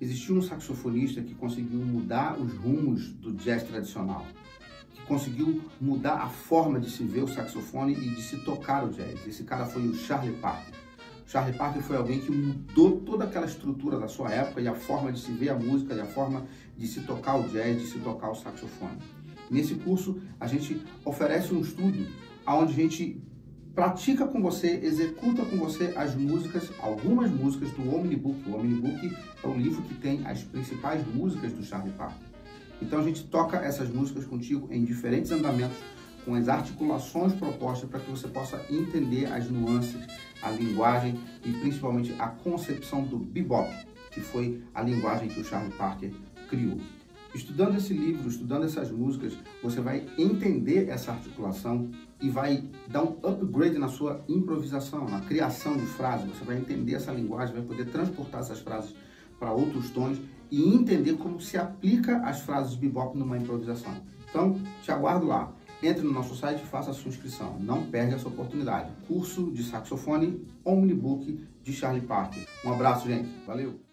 existiu um saxofonista que conseguiu mudar os rumos do jazz tradicional, que conseguiu mudar a forma de se ver o saxofone e de se tocar o jazz. Esse cara foi o Charlie Parker. Charlie Parker foi alguém que mudou toda aquela estrutura da sua época e a forma de se ver a música e a forma de se tocar o jazz, de se tocar o saxofone. Nesse curso, a gente oferece um estudo onde a gente pratica com você, executa com você as músicas, algumas músicas do Omnibook. O Omnibook é um livro que tem as principais músicas do Charlie Parker. Então a gente toca essas músicas contigo em diferentes andamentos, com as articulações propostas para que você possa entender as nuances, a linguagem e principalmente a concepção do bebop, que foi a linguagem que o Charlie Parker criou. Estudando esse livro, estudando essas músicas, você vai entender essa articulação e vai dar um upgrade na sua improvisação, na criação de frases. Você vai entender essa linguagem, vai poder transportar essas frases para outros tons e entender como se aplica as frases bebop numa improvisação. Então, te aguardo lá. Entre no nosso site e faça a sua inscrição. Não perde essa oportunidade. Curso de saxofone Omnibook de Charlie Parker. Um abraço, gente. Valeu!